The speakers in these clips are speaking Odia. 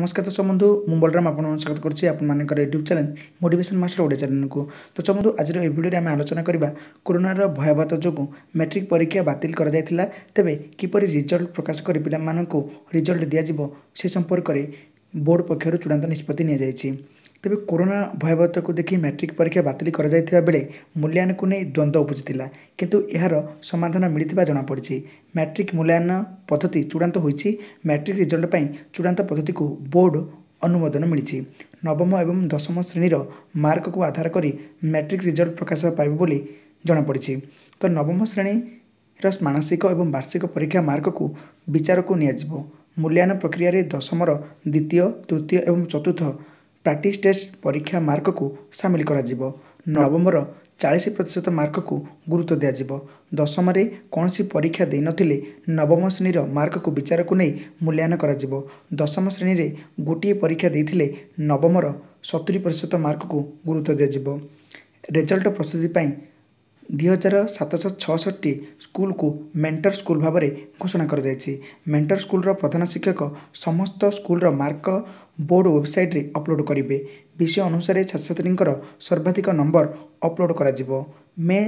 ନମସ୍କାର ଦର୍ଶକ ବନ୍ଧୁ ମୁଁ ବଳରାମ ଆପଣମାନଙ୍କୁ ସ୍ୱାଗତ କରୁଛି ଆପଣମାନଙ୍କର YouTube channel motivation master Odia ଚ୍ୟାନେଲ୍କୁ ଦର୍ଶକ ବନ୍ଧୁ ଆଜିର ଏହି ଭିଡ଼ିଓରେ ଆମେ ଆଲୋଚନା କରିବା କରୋନାର ଭୟାବହତା ଯୋଗୁଁ ମ୍ୟାଟ୍ରିକ୍ ପରୀକ୍ଷା ବାତିଲ କରାଯାଇଥିଲା। ତେବେ କିପରି ରିଜଲ୍ଟ ପ୍ରକାଶ କରି ପିଲାମାନଙ୍କୁ ରିଜଲ୍ଟ ଦିଆଯିବ ସେ ସମ୍ପର୍କରେ ବୋର୍ଡ଼ ପକ୍ଷରୁ ଚୂଡ଼ାନ୍ତ ନିଷ୍ପତ୍ତି ନିଆଯାଇଛି। ତେବେ କରୋନା ଭୟାବହତାକୁ ଦେଖି ମ୍ୟାଟ୍ରିକ୍ ପରୀକ୍ଷା ବାତିଲ କରାଯାଇଥିବା ବେଳେ ମୂଲ୍ୟାୟନକୁ ନେଇ ଦ୍ୱନ୍ଦ୍ୱ ଉପୁଜିଥିଲା। କିନ୍ତୁ ଏହାର ସମାଧାନ ମିଳିଥିବା ଜଣାପଡ଼ିଛି। ମ୍ୟାଟ୍ରିକ୍ ମୂଲ୍ୟାୟନ ପଦ୍ଧତି ଚୂଡ଼ାନ୍ତ ହୋଇଛି। ମ୍ୟାଟ୍ରିକ୍ ରିଜଲ୍ଟ ପାଇଁ ଚୂଡ଼ାନ୍ତ ପଦ୍ଧତିକୁ ବୋର୍ଡ଼ ଅନୁମୋଦନ ମିଳିଛି। ନବମ ଏବଂ ଦଶମ ଶ୍ରେଣୀର ମାର୍କକୁ ଆଧାର କରି ମ୍ୟାଟ୍ରିକ୍ ରିଜଲ୍ଟ ପ୍ରକାଶ ପାଇବ ବୋଲି ଜଣାପଡ଼ିଛି। ତ ନବମ ଶ୍ରେଣୀର ମାନସିକ ଏବଂ ବାର୍ଷିକ ପରୀକ୍ଷା ମାର୍କକୁ ବିଚାରକୁ ନିଆଯିବ। ମୂଲ୍ୟାୟନ ପ୍ରକ୍ରିୟାରେ ଦଶମର ଦ୍ୱିତୀୟ ତୃତୀୟ ଏବଂ ଚତୁର୍ଥ ପ୍ରାକ୍ଟିସ୍ ଟେଷ୍ଟ ପରୀକ୍ଷା ମାର୍କକୁ ସାମିଲ କରାଯିବ। ନବମର ଚାଳିଶ ପ୍ରତିଶତ ମାର୍କକୁ ଗୁରୁତ୍ୱ ଦିଆଯିବ। ଦଶମରେ କୌଣସି ପରୀକ୍ଷା ଦେଇନଥିଲେ ନବମ ଶ୍ରେଣୀର ମାର୍କକୁ ବିଚାରକୁ ନେଇ ମୂଲ୍ୟାୟନ କରାଯିବ। ଦଶମ ଶ୍ରେଣୀରେ ଗୋଟିଏ ପରୀକ୍ଷା ଦେଇଥିଲେ ନବମର ସତୁରି ପ୍ରତିଶତ ମାର୍କକୁ ଗୁରୁତ୍ୱ ଦିଆଯିବ। ରେଜଲ୍ଟ ପ୍ରସ୍ତୁତି ପାଇଁ ଦୁଇ ହଜାର ସାତଶହ ଛଅଷଠି ସ୍କୁଲକୁ ମେଣ୍ଟର ସ୍କୁଲ ଭାବରେ ଘୋଷଣା କରାଯାଇଛି। ମେଣ୍ଟର ସ୍କୁଲର ପ୍ରଧାନ ଶିକ୍ଷକ ସମସ୍ତ ସ୍କୁଲର ମାର୍କ ବୋର୍ଡ଼ ୱେବସାଇଟ୍ରେ ଅପଲୋଡ଼ କରିବେ। ବିଷୟ ଅନୁସାରେ ଛାତ୍ରଛାତ୍ରୀଙ୍କର ସର୍ବାଧିକ ନମ୍ବର ଅପଲୋଡ଼ କରାଯିବ। ମେ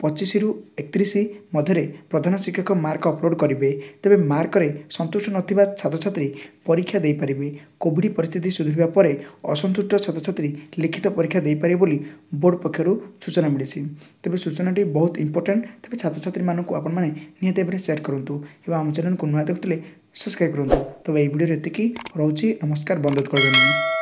ପଚିଶରୁ ଏକତିରିଶ ମଧ୍ୟରେ ପ୍ରଧାନ ଶିକ୍ଷକ ମାର୍କ ଅପଲୋଡ଼ କରିବେ ତେବେ ମାର୍କରେ ସନ୍ତୁଷ୍ଟ ନଥିବା ଛାତ୍ରଛାତ୍ରୀ ପରୀକ୍ଷା ଦେଇପାରିବେ। କୋଭିଡ଼ ପରିସ୍ଥିତି ସୁଧୁରିବା ପରେ ଅସନ୍ତୁଷ୍ଟ ଛାତ୍ରଛାତ୍ରୀ ଲିଖିତ ପରୀକ୍ଷା ଦେଇପାରିବେ ବୋଲି ବୋର୍ଡ଼ ପକ୍ଷରୁ ସୂଚନା ମିଳିଛି। ତେବେ ସୂଚନାଟି ବହୁତ ଇମ୍ପୋର୍ଟାଣ୍ଟ ତେବେ ଛାତ୍ରଛାତ୍ରୀମାନଙ୍କୁ ଆପଣମାନେ ନିହାତି ଭାବରେ ସେୟାର କରନ୍ତୁ ଏବଂ ଆମ ଚ୍ୟାନେଲକୁ ନୂଆ ଦେଖୁଥିଲେ ସବସ୍କ୍ରାଇବ୍ କରନ୍ତୁ। ତେବେ ଏହି ଭିଡ଼ିଓରେ ଏତିକି। ରହୁଛି ନମସ୍କାର ବନ୍ଦ କରିଦିଅନ୍ତୁ